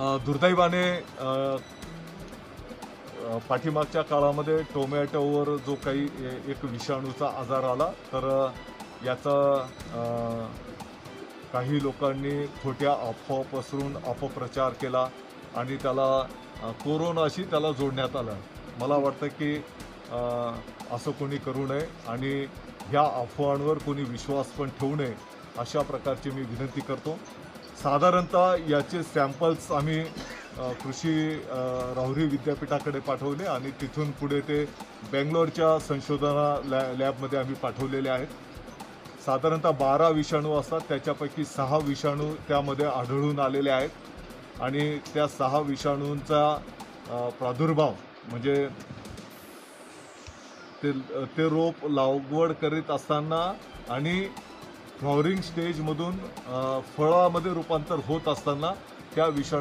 दुर्दैवाने पाठीमागच्या काळामध्ये टोमॅटोवर जो काही ए- एक विषाणूचा आजार आला तर याचा काही लोकांनी खोट्या अफवा पसरून अपप्रचार केला आणि त्याला कोरोनाशी त्याला जोडण्यात आलं. मला वाटतं की असं कोणी करू नये आणि ह्या अफवांवर कोणी विश्वास पण ठेवू नये अशा प्रकारची मी विनंती करतो. साधारणतः याचे सॅम्पल्स आम्ही कृषी राहुरी विद्यापीठाकडे पाठवले आणि तिथून पुढे ते बेंगलोरच्या संशोधना लॅ लॅबमध्ये आम्ही पाठवलेले आहेत. साधारणतः बारा विषाणू असतात त्याच्यापैकी सहा विषाणू त्यामध्ये आढळून आलेले आहेत. आणि त्या सहा विषाणूंचा प्रादुर्भाव म्हणजे ते ते रोप लागवड करीत असताना आणि फ्लॉवरिंग स्टेजमधून फळामध्ये रूपांतर होत असताना त्या विषाणू